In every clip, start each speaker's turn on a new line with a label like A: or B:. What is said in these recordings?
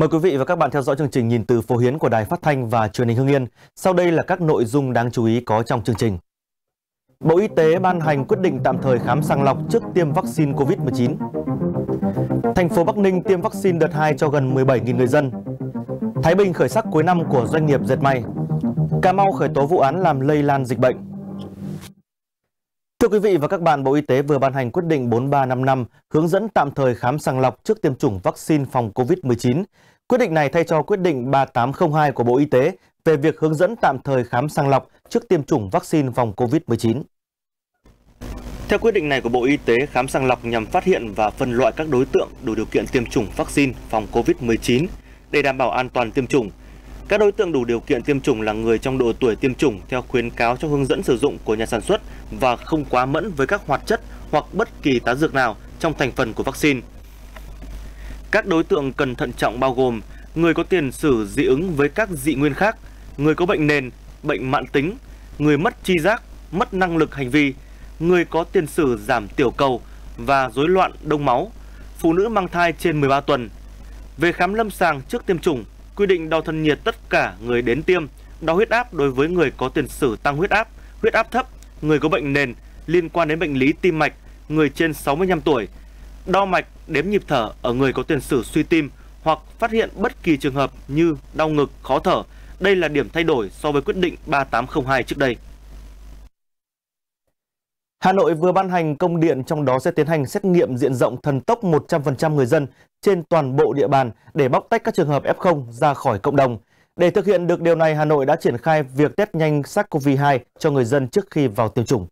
A: Mời quý vị và các bạn theo dõi chương trình Nhìn từ phố Hiến của Đài Phát thanh và Truyền hình Hưng Yên. Sau đây là các nội dung đáng chú ý có trong chương trình. Bộ Y tế ban hành quyết định tạm thời khám sàng lọc trước tiêm vaccine COVID-19. Thành phố Bắc Ninh tiêm vaccine đợt 2 cho gần 17.000 người dân. Thái Bình khởi sắc cuối năm của doanh nghiệp dệt may. Cà Mau khởi tố vụ án làm lây lan dịch bệnh. Thưa quý vị và các bạn, Bộ Y tế vừa ban hành quyết định 4355 hướng dẫn tạm thời khám sàng lọc trước tiêm chủng vaccine phòng COVID-19. Quyết định này thay cho quyết định 3802 của Bộ Y tế về việc hướng dẫn tạm thời khám sàng lọc trước tiêm chủng vaccine phòng COVID-19. Theo quyết định này của Bộ Y tế, khám sàng lọc nhằm phát hiện và phân loại các đối tượng đủ điều kiện tiêm chủng vaccine phòng COVID-19 để đảm bảo an toàn tiêm chủng. Các đối tượng đủ điều kiện tiêm chủng là người trong độ tuổi tiêm chủng theo khuyến cáo trong hướng dẫn sử dụng của nhà sản xuất và không quá mẫn với các hoạt chất hoặc bất kỳ tá dược nào trong thành phần của vaccine. Các đối tượng cần thận trọng bao gồm người có tiền sử dị ứng với các dị nguyên khác, người có bệnh nền, bệnh mãn tính, người mất chi giác, mất năng lực hành vi, người có tiền sử giảm tiểu cầu và rối loạn đông máu, phụ nữ mang thai trên 13 tuần. Về khám lâm sàng trước tiêm chủng, quy định đo thân nhiệt tất cả người đến tiêm, đo huyết áp đối với người có tiền sử tăng huyết áp, huyết áp thấp, người có bệnh nền liên quan đến bệnh lý tim mạch, người trên 65 tuổi, đo mạch, đếm nhịp thở ở người có tiền sử suy tim hoặc phát hiện bất kỳ trường hợp như đau ngực, khó thở. Đây là điểm thay đổi so với quyết định 3802 trước đây. Hà Nội vừa ban hành công điện trong đó sẽ tiến hành xét nghiệm diện rộng thần tốc 100% người dân trên toàn bộ địa bàn để bóc tách các trường hợp F0 ra khỏi cộng đồng. Để thực hiện được điều này, Hà Nội đã triển khai việc test nhanh SARS-CoV-2 cho người dân trước khi vào tiêm chủng.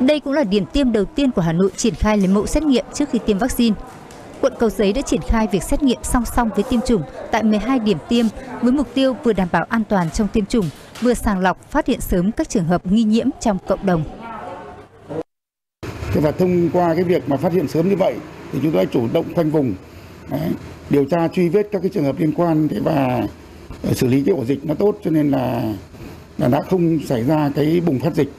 B: Đây cũng là điểm tiêm đầu tiên của Hà Nội triển khai lấy mẫu xét nghiệm trước khi tiêm vaccine. Quận Cầu Giấy đã triển khai việc xét nghiệm song song với tiêm chủng tại 12 điểm tiêm với mục tiêu vừa đảm bảo an toàn trong tiêm chủng, vừa sàng lọc phát hiện sớm các trường hợp nghi nhiễm trong cộng đồng.
C: Và thông qua cái việc mà phát hiện sớm như vậy thì chúng tôi đã chủ động khoanh vùng đấy, điều tra truy vết các cái trường hợp liên quan thế và ờ, xử lý cái ổ dịch nó tốt cho nên là là đã không xảy ra cái bùng phát dịch.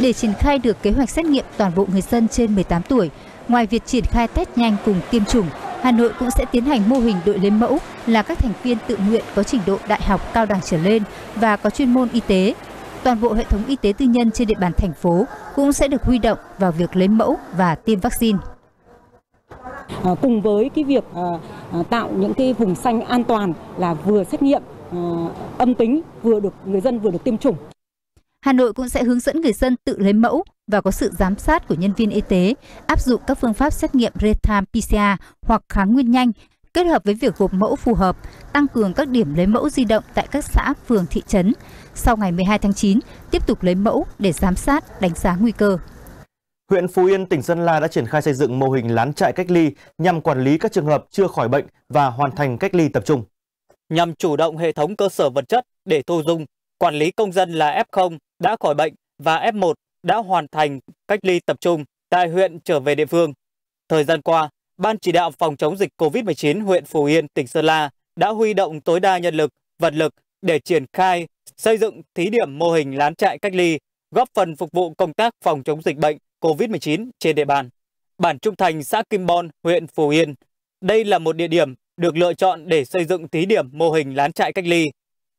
B: Để triển khai được kế hoạch xét nghiệm toàn bộ người dân trên 18 tuổi, ngoài việc triển khai test nhanh cùng tiêm chủng, Hà Nội cũng sẽ tiến hành mô hình đội lấy mẫu là các thành viên tự nguyện có trình độ đại học cao đẳng trở lên và có chuyên môn y tế. Toàn bộ hệ thống y tế tư nhân trên địa bàn thành phố cũng sẽ được huy động vào việc lấy mẫu và tiêm vaccine.
D: À, cùng với cái việc à, à, tạo những cái vùng xanh an toàn là vừa xét nghiệm âm tính vừa được người dân vừa được tiêm chủng
B: Hà Nội cũng sẽ hướng dẫn người dân tự lấy mẫu và có sự giám sát của nhân viên y tế, áp dụng các phương pháp xét nghiệm real-time PCR hoặc kháng nguyên nhanh, kết hợp với việc gộp mẫu phù hợp, tăng cường các điểm lấy mẫu di động tại các xã, phường, thị trấn. Sau ngày 12 tháng 9, tiếp tục lấy mẫu để giám sát, đánh giá nguy cơ.
A: Huyện Phú Yên, tỉnh Sơn La đã triển khai xây dựng mô hình lán trại cách ly nhằm quản lý các trường hợp chưa khỏi bệnh và hoàn thành cách ly tập trung.
E: Nhằm chủ động hệ thống cơ sở vật chất để thu dung, quản lý công dân là F0 đã khỏi bệnh và F1 đã hoàn thành cách ly tập trung tại huyện trở về địa phương. Thời gian qua, Ban chỉ đạo phòng chống dịch COVID-19 huyện Phú Yên, tỉnh Sơn La đã huy động tối đa nhân lực, vật lực để triển khai, xây dựng thí điểm mô hình lán trại cách ly, góp phần phục vụ công tác phòng chống dịch bệnh COVID-19 trên địa bàn. Bản Trung Thành, xã Kim Bon, huyện Phú Yên. Đây là một địa điểm được lựa chọn để xây dựng thí điểm mô hình lán trại cách ly.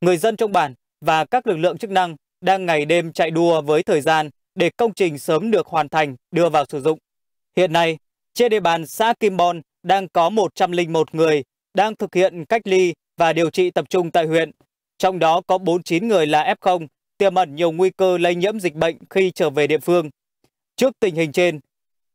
E: Người dân trong bản và các lực lượng chức năng đang ngày đêm chạy đua với thời gian để công trình sớm được hoàn thành, đưa vào sử dụng. Hiện nay, trên địa bàn xã Kim Bon đang có 101 người đang thực hiện cách ly và điều trị tập trung tại huyện. Trong đó có 49 người là F0, tiềm ẩn nhiều nguy cơ lây nhiễm dịch bệnh khi trở về địa phương. Trước tình hình trên,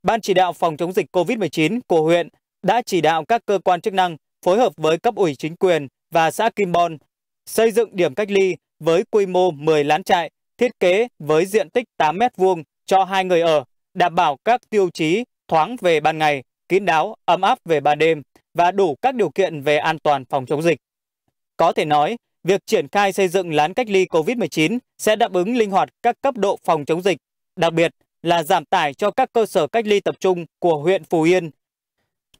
E: Ban chỉ đạo phòng chống dịch COVID-19 của huyện đã chỉ đạo các cơ quan chức năng phối hợp với cấp ủy chính quyền và xã Kim Bon xây dựng điểm cách ly với quy mô 10 lán trại, thiết kế với diện tích 8 mét vuông cho hai người ở, đảm bảo các tiêu chí thoáng về ban ngày, kín đáo, ấm áp về ban đêm và đủ các điều kiện về an toàn phòng chống dịch. Có thể nói, việc triển khai xây dựng lán cách ly COVID-19 sẽ đáp ứng linh hoạt các cấp độ phòng chống dịch, đặc biệt là giảm tải cho các cơ sở cách ly tập trung của huyện Phú Yên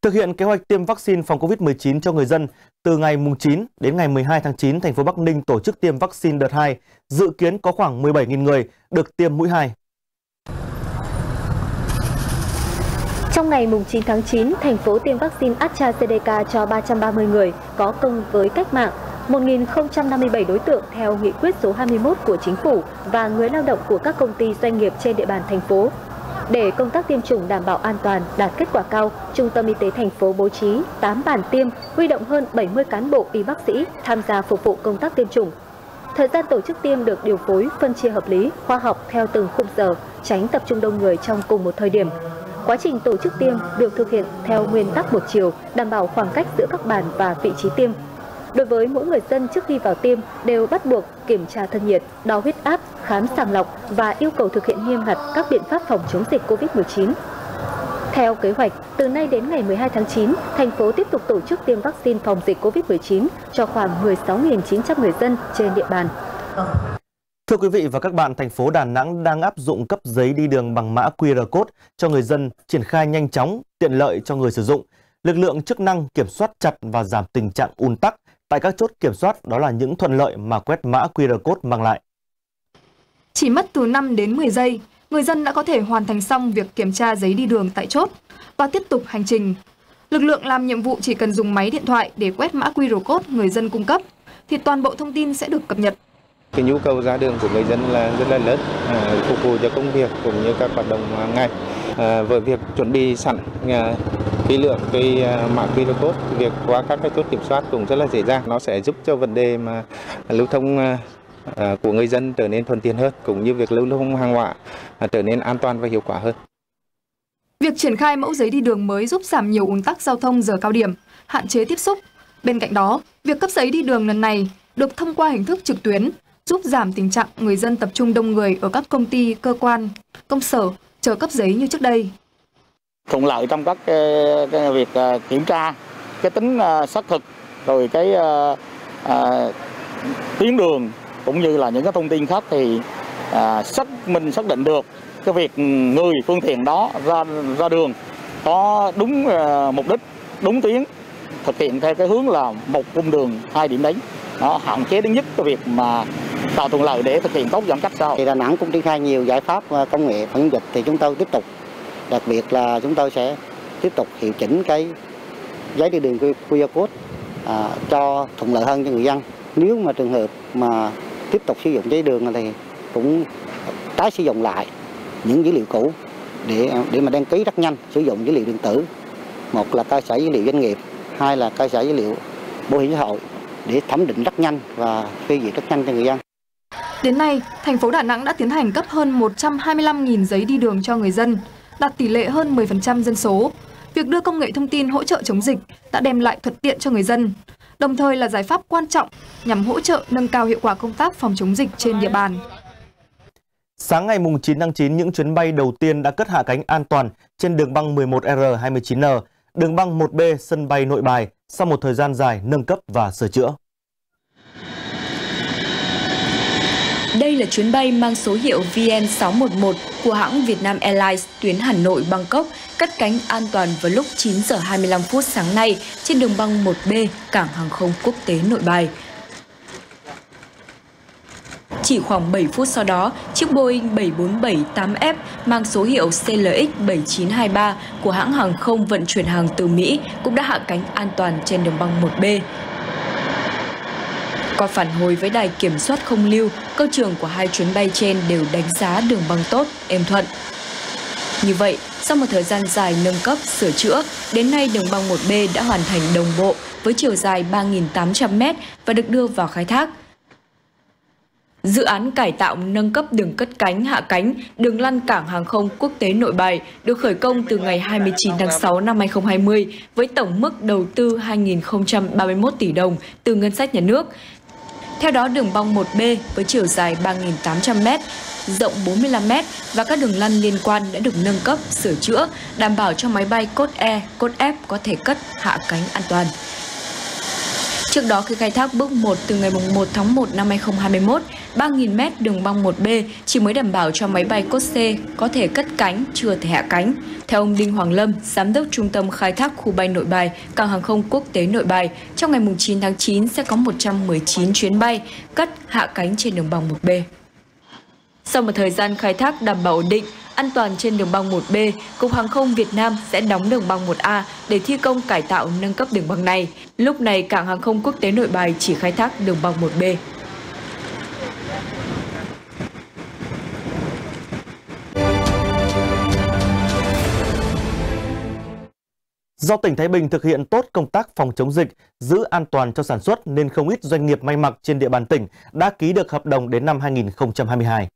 A: Thực hiện kế hoạch tiêm vaccine phòng COVID-19 cho người dân, từ ngày 9 đến ngày 12 tháng 9, thành phố Bắc Ninh tổ chức tiêm vaccine đợt 2, dự kiến có khoảng 17.000 người được tiêm mũi 2.
F: Trong ngày 9 tháng 9, thành phố tiêm vaccine AstraZeneca cho 330 người có công với cách mạng, 1.057 đối tượng theo nghị quyết số 21 của chính phủ và người lao động của các công ty doanh nghiệp trên địa bàn thành phố. Để công tác tiêm chủng đảm bảo an toàn, đạt kết quả cao, Trung tâm Y tế thành phố bố trí 8 bàn tiêm, huy động hơn 70 cán bộ y bác sĩ tham gia phục vụ công tác tiêm chủng. Thời gian tổ chức tiêm được điều phối, phân chia hợp lý, khoa học theo từng khung giờ, tránh tập trung đông người trong cùng một thời điểm. Quá trình tổ chức tiêm được thực hiện theo nguyên tắc một chiều, đảm bảo khoảng cách giữa các bàn và vị trí tiêm. Đối với mỗi người dân trước khi vào tiêm đều bắt buộc kiểm tra thân nhiệt, đo huyết áp, khám sàng lọc và yêu cầu thực hiện nghiêm ngặt các biện pháp phòng chống dịch COVID-19. Theo kế hoạch, từ nay đến ngày 12 tháng 9, thành phố tiếp tục tổ chức tiêm vaccine phòng dịch COVID-19 cho khoảng 16.900 người dân trên địa bàn.
A: Thưa quý vị và các bạn, thành phố Đà Nẵng đang áp dụng cấp giấy đi đường bằng mã QR code cho người dân triển khai nhanh chóng, tiện lợi cho người sử dụng. Lực lượng chức năng kiểm soát chặt và giảm tình trạng ùn tắc tại các chốt kiểm soát đó là những thuận lợi mà quét mã QR code mang lại.
G: Chỉ mất từ 5 đến 10 giây, người dân đã có thể hoàn thành xong việc kiểm tra giấy đi đường tại chốt và tiếp tục hành trình. Lực lượng làm nhiệm vụ chỉ cần dùng máy điện thoại để quét mã QR code người dân cung cấp thì toàn bộ thông tin sẽ được cập nhật
H: cái nhu cầu ra đường của người dân là rất là lớn à, phục vụ cho công việc cũng như các hoạt động hàng ngày à, với việc chuẩn bị sẵn à, lượng cái mã QR code việc qua các cái chốt kiểm soát cũng rất là dễ dàng nó sẽ giúp cho vấn đề mà lưu thông à, à, của người dân trở nên thuận tiện hơn cũng như việc lưu thông hàng hóa à, trở nên an toàn và hiệu quả hơn.
G: Việc triển khai mẫu giấy đi đường mới giúp giảm nhiều ùn tắc giao thông giờ cao điểm, hạn chế tiếp xúc. Bên cạnh đó, việc cấp giấy đi đường lần này được thông qua hình thức trực tuyến, giúp giảm tình trạng người dân tập trung đông người ở các công ty, cơ quan, công sở chờ cấp giấy như trước đây.
I: Thuận lợi trong các cái, cái việc à, kiểm tra cái tính à, xác thực rồi cái à, à, tuyến đường cũng như là những cái thông tin khác thì à, xác minh xác định được cái việc người phương tiện đó ra ra đường có đúng à, mục đích đúng tuyến thực hiện theo cái hướng là một cung đường hai điểm đến nó hạn chế đến nhất cái việc mà tạo thuận lợi để thực hiện tốt giãn cách xã hội.
J: Thì Đà Nẵng cũng triển khai nhiều giải pháp à, công nghệ phòng dịch thì chúng tôi tiếp tục đặc biệt là chúng tôi sẽ tiếp tục hiệu chỉnh cái giấy đi đường QR code à, cho thuận lợi hơn cho người dân. Nếu mà trường hợp mà tiếp tục sử dụng giấy đường thì cũng tái sử dụng lại những dữ liệu cũ để để mà đăng ký rất nhanh sử dụng dữ liệu điện tử một là cơ sở dữ liệu doanh nghiệp hai là cơ sở dữ liệu bảo hiểm xã hội để thẩm định rất nhanh và phê duyệt rất nhanh cho người dân.
G: Đến nay, thành phố Đà Nẵng đã tiến hành cấp hơn 125.000 giấy đi đường cho người dân, đạt tỷ lệ hơn 10% dân số. Việc đưa công nghệ thông tin hỗ trợ chống dịch đã đem lại thuận tiện cho người dân, đồng thời là giải pháp quan trọng nhằm hỗ trợ nâng cao hiệu quả công tác phòng chống dịch trên địa bàn.
A: Sáng ngày 9 tháng 9, những chuyến bay đầu tiên đã cất hạ cánh an toàn trên đường băng 11R29N, đường băng 1B sân bay Nội Bài sau một thời gian dài nâng cấp và sửa chữa.
K: Là chuyến bay mang số hiệu VN611 của hãng Vietnam Airlines tuyến Hà Nội Bangkok cất cánh an toàn vào lúc 9 giờ 25 phút sáng nay trên đường băng 1B cảng hàng không quốc tế Nội Bài. Chỉ khoảng 7 phút sau đó, chiếc Boeing 747-8F mang số hiệu CLX-7923 của hãng hàng không vận chuyển hàng từ Mỹ cũng đã hạ cánh an toàn trên đường băng 1B. Qua phản hồi với đài kiểm soát không lưu, cơ trưởng của hai chuyến bay trên đều đánh giá đường băng tốt, êm thuận. Như vậy, sau một thời gian dài nâng cấp, sửa chữa, đến nay đường băng 1B đã hoàn thành đồng bộ với chiều dài 3.800m và được đưa vào khai thác. Dự án cải tạo nâng cấp đường cất cánh hạ cánh, đường lăn cảng hàng không quốc tế Nội Bài được khởi công từ ngày 29 tháng 6 năm 2020 với tổng mức đầu tư 2.031 tỷ đồng từ ngân sách nhà nước. Theo đó, đường băng 1B với chiều dài 3.800m, rộng 45m và các đường lăn liên quan đã được nâng cấp, sửa chữa, đảm bảo cho máy bay cốt E, cốt F có thể cất hạ cánh an toàn. Trước đó khi khai thác bước 1 từ ngày 1 tháng 1 năm 2021, 3.000m đường băng 1B chỉ mới đảm bảo cho máy bay cốt có thể cất cánh, chưa thể hạ cánh. Theo ông Đinh Hoàng Lâm, Giám đốc Trung tâm Khai thác Khu bay Nội Bài, Cảng hàng không quốc tế Nội Bài, trong ngày 9 tháng 9 sẽ có 119 chuyến bay cất hạ cánh trên đường băng 1B. Sau một thời gian khai thác đảm bảo ổn định, an toàn trên đường băng 1B, Cục Hàng không Việt Nam sẽ đóng đường băng 1A để thi công cải tạo nâng cấp đường băng này. Lúc này, cảng hàng không quốc tế Nội Bài chỉ khai thác đường băng 1B.
A: Do tỉnh Thái Bình thực hiện tốt công tác phòng chống dịch, giữ an toàn cho sản xuất nên không ít doanh nghiệp may mặc trên địa bàn tỉnh đã ký được hợp đồng đến năm 2022.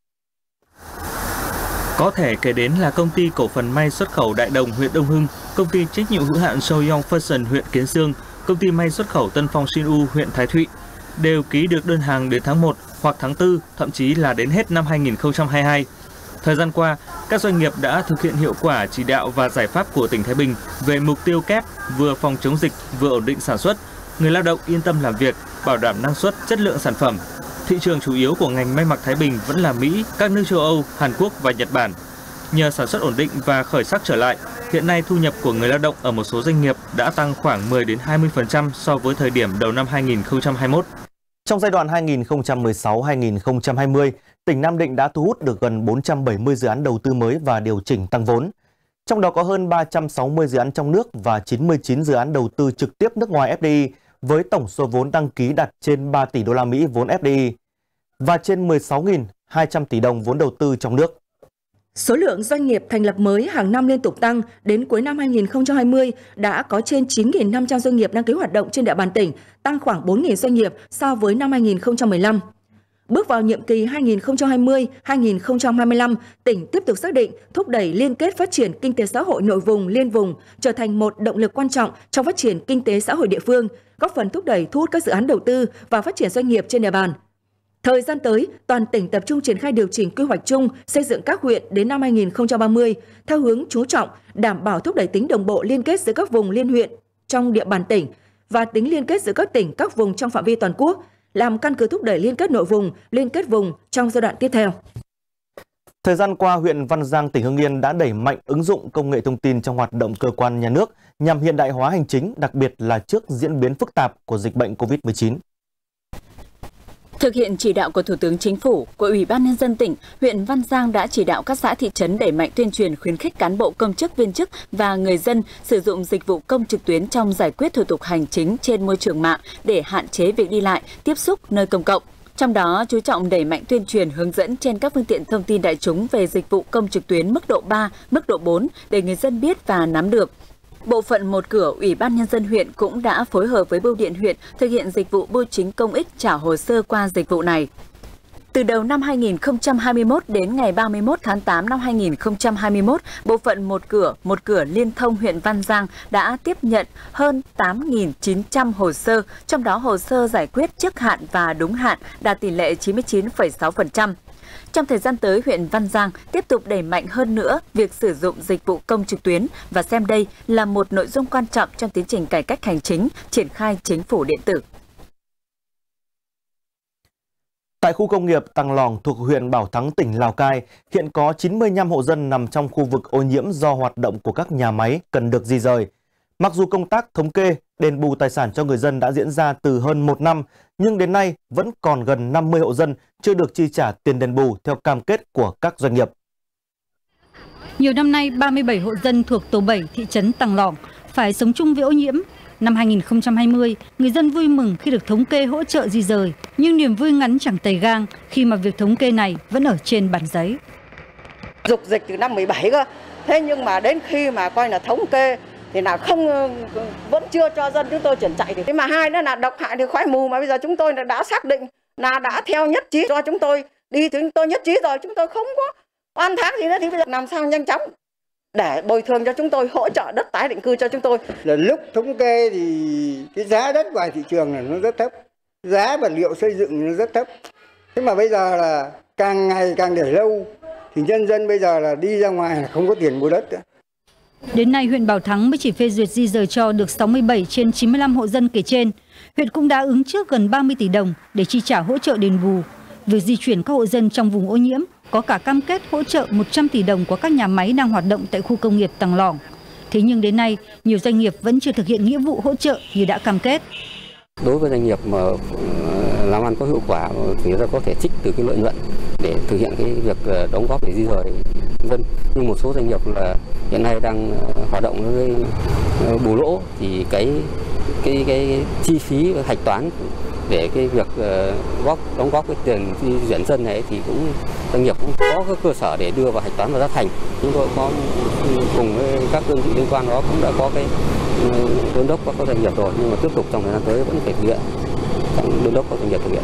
L: Có thể kể đến là công ty cổ phần may xuất khẩu Đại Đồng huyện Đông Hưng, công ty trách nhiệm hữu hạn Soyong Fashion huyện Kiến Sương, công ty may xuất khẩu Tân Phong Sinu huyện Thái Thụy đều ký được đơn hàng đến tháng 1 hoặc tháng 4, thậm chí là đến hết năm 2022. Thời gian qua, các doanh nghiệp đã thực hiện hiệu quả chỉ đạo và giải pháp của tỉnh Thái Bình về mục tiêu kép vừa phòng chống dịch vừa ổn định sản xuất, người lao động yên tâm làm việc, bảo đảm năng suất, chất lượng sản phẩm. Thị trường chủ yếu của ngành may mặc Thái Bình vẫn là Mỹ, các nước châu Âu, Hàn Quốc và Nhật Bản. Nhờ sản xuất ổn định và khởi sắc trở lại, hiện nay thu nhập của người lao động ở một số doanh nghiệp đã tăng khoảng 10 đến 20% so với thời điểm đầu năm 2021.
A: Trong giai đoạn 2016-2020, tỉnh Nam Định đã thu hút được gần 470 dự án đầu tư mới và điều chỉnh tăng vốn. Trong đó có hơn 360 dự án trong nước và 99 dự án đầu tư trực tiếp nước ngoài FDI với tổng số vốn đăng ký đạt trên 3 tỷ đô la Mỹ vốn FDI và trên 16.200 tỷ đồng vốn đầu tư trong nước.
M: Số lượng doanh nghiệp thành lập mới hàng năm liên tục tăng, đến cuối năm 2020 đã có trên 9.500 doanh nghiệp đăng ký hoạt động trên địa bàn tỉnh, tăng khoảng 4.000 doanh nghiệp so với năm 2015. Bước vào nhiệm kỳ 2020-2025, tỉnh tiếp tục xác định thúc đẩy liên kết phát triển kinh tế xã hội nội vùng liên vùng trở thành một động lực quan trọng trong phát triển kinh tế xã hội địa phương, góp phần thúc đẩy thu hút các dự án đầu tư và phát triển doanh nghiệp trên địa bàn. Thời gian tới, toàn tỉnh tập trung triển khai điều chỉnh quy hoạch chung xây dựng các huyện đến năm 2030 theo hướng chú trọng đảm bảo thúc đẩy tính đồng bộ liên kết giữa các vùng liên huyện trong địa bàn tỉnh và tính liên kết giữa các tỉnh các vùng trong phạm vi toàn quốc, làm căn cứ thúc đẩy liên kết nội vùng, liên kết vùng trong giai đoạn tiếp theo.
A: Thời gian qua, huyện Văn Giang, tỉnh Hưng Yên đã đẩy mạnh ứng dụng công nghệ thông tin trong hoạt động cơ quan nhà nước nhằm hiện đại hóa hành chính, đặc biệt là trước diễn biến phức tạp của dịch bệnh COVID-19.
N: Thực hiện chỉ đạo của Thủ tướng Chính phủ, của Ủy ban Nhân dân tỉnh, huyện Văn Giang đã chỉ đạo các xã thị trấn đẩy mạnh tuyên truyền khuyến khích cán bộ công chức viên chức và người dân sử dụng dịch vụ công trực tuyến trong giải quyết thủ tục hành chính trên môi trường mạng để hạn chế việc đi lại, tiếp xúc nơi công cộng. Trong đó, chú trọng đẩy mạnh tuyên truyền hướng dẫn trên các phương tiện thông tin đại chúng về dịch vụ công trực tuyến mức độ 3, mức độ 4 để người dân biết và nắm được. Bộ phận một cửa Ủy ban Nhân dân huyện cũng đã phối hợp với Bưu điện huyện thực hiện dịch vụ bưu chính công ích trả hồ sơ qua dịch vụ này. Từ đầu năm 2021 đến ngày 31 tháng 8 năm 2021, Bộ phận một cửa, một cửa liên thông huyện Văn Giang đã tiếp nhận hơn 8.900 hồ sơ, trong đó hồ sơ giải quyết trước hạn và đúng hạn đạt tỷ lệ 99,6%. Trong thời gian tới, huyện Văn Giang tiếp tục đẩy mạnh hơn nữa việc sử dụng dịch vụ công trực tuyến và xem đây là một nội dung quan trọng trong tiến trình cải cách hành chính, triển khai chính phủ điện tử.
A: Tại khu công nghiệp Tăng Lòng thuộc huyện Bảo Thắng, tỉnh Lào Cai, hiện có 95 hộ dân nằm trong khu vực ô nhiễm do hoạt động của các nhà máy cần được di rời. Mặc dù công tác thống kê, đền bù tài sản cho người dân đã diễn ra từ hơn một năm, nhưng đến nay vẫn còn gần 50 hộ dân chưa được chi trả tiền đền bù theo cam kết của các doanh nghiệp.
O: Nhiều năm nay, 37 hộ dân thuộc tổ 7 thị trấn Tăng Lỏng phải sống chung với ô nhiễm. Năm 2020, người dân vui mừng khi được thống kê hỗ trợ di rời, nhưng niềm vui ngắn chẳng tầy gang khi mà việc thống kê này vẫn ở trên bản giấy.
P: Dục dịch từ năm 17 cơ, thế nhưng mà đến khi mà coi là thống kê thì là không ờ, vẫn chưa cho dân chúng tôi chuyển chạy thì thế mà hai nữa là độc hại thì khói mù mà bây giờ chúng tôi đã xác định là đã theo nhất trí cho chúng tôi. Đi chúng tôi nhất trí rồi, chúng tôi không có oan tháng gì nữa thì bây giờ làm sao nhanh chóng để bồi thường cho chúng tôi, hỗ trợ đất tái định cư cho chúng tôi.
Q: Là lúc thống kê thì cái giá đất ngoài thị trường là nó rất thấp. Giá vật liệu xây dựng nó rất thấp. Thế mà bây giờ là càng ngày càng để lâu thì nhân dân bây giờ là đi ra ngoài là không có tiền mua đất nữa.
O: Đến nay, huyện Bảo Thắng mới chỉ phê duyệt di rời cho được 67 trên 95 hộ dân kể trên. Huyện cũng đã ứng trước gần 30 tỷ đồng để chi trả hỗ trợ đền bù. Việc di chuyển các hộ dân trong vùng ô nhiễm có cả cam kết hỗ trợ 100 tỷ đồng của các nhà máy đang hoạt động tại khu công nghiệp Tàng Lỏng. Thế nhưng đến nay, nhiều doanh nghiệp vẫn chưa thực hiện nghĩa vụ hỗ trợ như đã cam kết.
R: Đối với doanh nghiệp mà ờ, làm ăn có hiệu quả thì người ta có thể trích từ cái lợi nhuận để thực hiện cái việc ờ, đóng góp để di rời vân nhưng một số doanh nghiệp là hiện nay đang ờ, hoạt động với ờ, bù lỗ. Thì cái cái cái chi phí hạch toán để cái việc ờ, góp, đóng góp cái tiền di chuyển dân này thì cũng, doanh nghiệp cũng có cái cơ sở để đưa vào hạch toán và giá thành chúng tôi có cùng với các đơn vị liên quan đó cũng đã có cái ừ, đôn đốc các doanh nghiệp rồi. Nhưng mà tiếp tục trong thời gian tới vẫn phải thực hiện. Đôn đốc các doanh nghiệp thực hiện.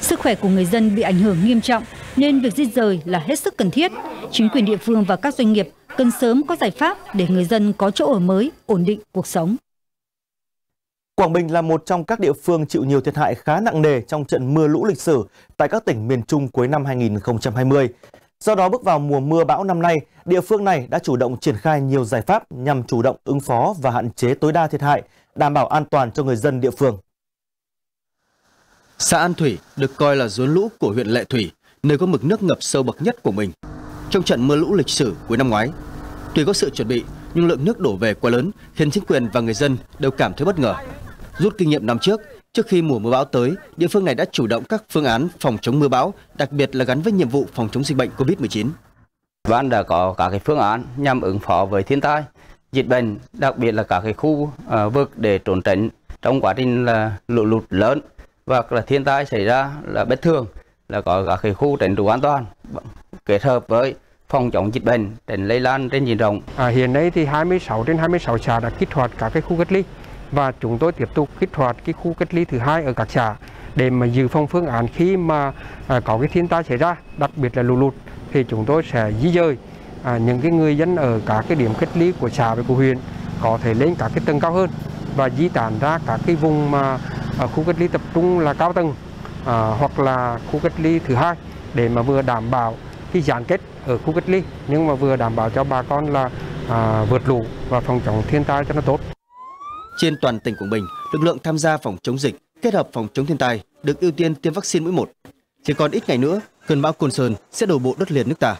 O: Sức khỏe của người dân bị ảnh hưởng nghiêm trọng nên việc di rời là hết sức cần thiết. Chính quyền địa phương và các doanh nghiệp cần sớm có giải pháp để người dân có chỗ ở mới, ổn định cuộc sống.
A: Quảng Bình là một trong các địa phương chịu nhiều thiệt hại khá nặng nề trong trận mưa lũ lịch sử tại các tỉnh miền Trung cuối năm 2020. Do đó bước vào mùa mưa bão năm nay, địa phương này đã chủ động triển khai nhiều giải pháp nhằm chủ động ứng phó và hạn chế tối đa thiệt hại, đảm bảo an toàn cho người dân địa phương.
S: Xã An Thủy được coi là rốn lũ của huyện Lệ Thủy, nơi có mực nước ngập sâu bậc nhất của mình. Trong trận mưa lũ lịch sử cuối năm ngoái, tuy có sự chuẩn bị nhưng lượng nước đổ về quá lớn khiến chính quyền và người dân đều cảm thấy bất ngờ. Rút kinh nghiệm năm trước, trước khi mùa mưa bão tới, địa phương này đã chủ động các phương án phòng chống mưa bão, đặc biệt là gắn với nhiệm vụ phòng chống dịch bệnh COVID-19.
T: Ban đã có các cái phương án nhằm ứng phó với thiên tai, dịch bệnh, đặc biệt là các cái khu uh, vực để trốn tránh trong quá trình là lũ lụt lớn hoặc là thiên tai xảy ra là bất thường là có các cái khu tránh trú an toàn vâng, kết hợp với phòng chống dịch bệnh tránh lây lan trên diện rộng.
U: À, hiện nay thì 26 trên 26 xã đã kích hoạt các cái khu cách ly và chúng tôi tiếp tục kích hoạt cái khu cách ly thứ hai ở các xã để mà dự phòng phương án khi mà à, có cái thiên tai xảy ra, đặc biệt là lũ lụt thì chúng tôi sẽ di dời à, những cái người dân ở các cái điểm cách ly của xã và của huyện có thể lên các cái tầng cao hơn và di tản ra các cái vùng mà ở khu cách ly tập trung là cao tầng à, hoặc là khu cách ly thứ hai để mà vừa đảm bảo cái giãn kết ở khu cách ly nhưng mà vừa đảm bảo cho bà con là à, vượt lũ và phòng chống thiên tai cho nó tốt.
S: Trên toàn tỉnh Quảng Bình, lực lượng tham gia phòng chống dịch kết hợp phòng chống thiên tai được ưu tiên tiêm vaccine mũi một. Chỉ còn ít ngày nữa, cơn bão Côn Sơn sẽ đổ bộ đất liền nước ta.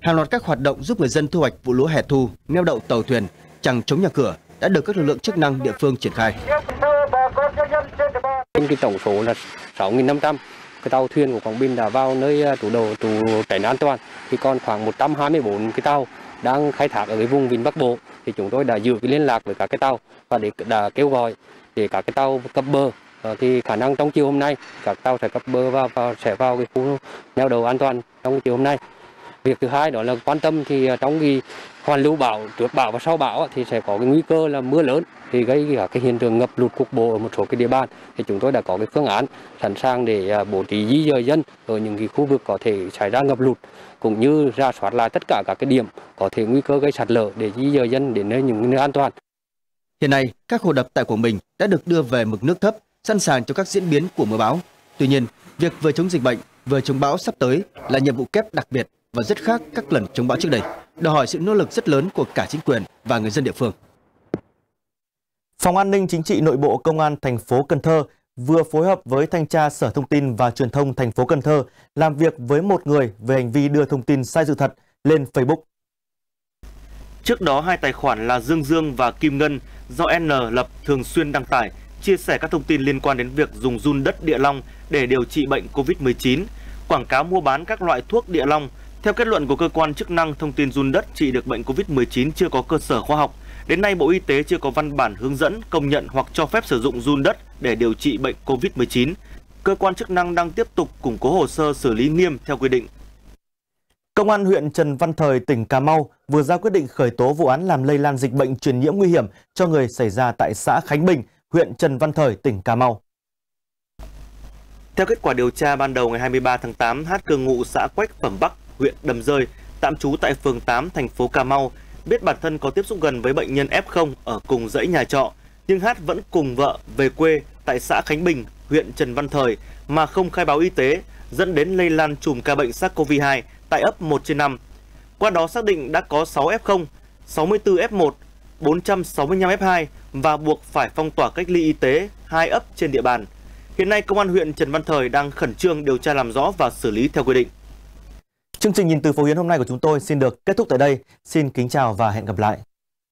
S: Hàng loạt các hoạt động giúp người dân thu hoạch vụ lúa hè thu, neo đậu tàu thuyền, chẳng chống nhà cửa đã được các lực lượng chức năng địa phương triển khai.
V: Cái tổng số là 6.500 cái tàu thuyền của Quảng Bình đã vào nơi trú đầu trú tránh an toàn. Thì còn khoảng 124 cái tàu đang khai thác ở cái vùng vịnh Bắc Bộ. Thì chúng tôi đã giữ cái liên lạc với các cái tàu và để đã kêu gọi để các cái tàu cập bờ. Thì khả năng trong chiều hôm nay các tàu sẽ cập bờ và, và sẽ vào cái khu neo đậu an toàn trong chiều hôm nay việc thứ hai đó là quan tâm thì à, trong cái hoàn lưu bão trước bão và sau bão thì sẽ có cái nguy cơ là mưa lớn thì gây cả cái hiện tượng ngập lụt cục bộ ở một số cái địa bàn thì chúng tôi đã có cái phương án sẵn sàng để à, bố trí di dời dân ở những cái khu vực có thể xảy ra ngập lụt cũng như ra soát lại tất cả các cái điểm có thể nguy cơ gây sạt lở để di dời dân đến nơi những nơi an toàn.
S: Hiện nay, các hồ đập tại Quảng Bình đã được đưa về mực nước thấp, sẵn sàng cho các diễn biến của mưa bão. Tuy nhiên, việc vừa chống dịch bệnh, vừa chống bão sắp tới là nhiệm vụ kép đặc biệt và rất khác các lần chống bão trước đây, đòi hỏi sự nỗ lực rất lớn của cả chính quyền và người dân địa phương.
A: Phòng An ninh Chính trị Nội bộ Công an thành phố Cần Thơ vừa phối hợp với thanh tra Sở Thông tin và Truyền thông thành phố Cần Thơ làm việc với một người về hành vi đưa thông tin sai sự thật lên Facebook. Trước đó, hai tài khoản là Dương Dương và Kim Ngân do N lập thường xuyên đăng tải, chia sẻ các thông tin liên quan đến việc dùng run đất địa long để điều trị bệnh COVID-19, quảng cáo mua bán các loại thuốc địa long. Theo kết luận của cơ quan chức năng, thông tin run đất trị được bệnh COVID-19 chưa có cơ sở khoa học. Đến nay, Bộ Y tế chưa có văn bản hướng dẫn, công nhận hoặc cho phép sử dụng run đất để điều trị bệnh COVID-19. Cơ quan chức năng đang tiếp tục củng cố hồ sơ xử lý nghiêm theo quy định. Công an huyện Trần Văn Thời, tỉnh Cà Mau vừa ra quyết định khởi tố vụ án làm lây lan dịch bệnh truyền nhiễm nguy hiểm cho người xảy ra tại xã Khánh Bình, huyện Trần Văn Thời, tỉnh Cà Mau. Theo kết quả điều tra ban đầu ngày 23 tháng 8, Hát cư ngụ xã Quách Phẩm Bắc, huyện Đầm Rơi, tạm trú tại phường 8, thành phố Cà Mau, biết bản thân có tiếp xúc gần với bệnh nhân F0 ở cùng dãy nhà trọ, nhưng Hát vẫn cùng vợ về quê tại xã Khánh Bình, huyện Trần Văn Thời mà không khai báo y tế, dẫn đến lây lan chùm ca bệnh SARS-CoV-2 tại ấp 1 trên 5. Qua đó xác định đã có 6 F0, 64 F1, 465 F2 và buộc phải phong tỏa cách ly y tế hai ấp trên địa bàn. Hiện nay, Công an huyện Trần Văn Thời đang khẩn trương điều tra làm rõ và xử lý theo quy định. Chương trình Nhìn từ phố Hiến hôm nay của chúng tôi xin được kết thúc tại đây. Xin kính chào và hẹn gặp lại.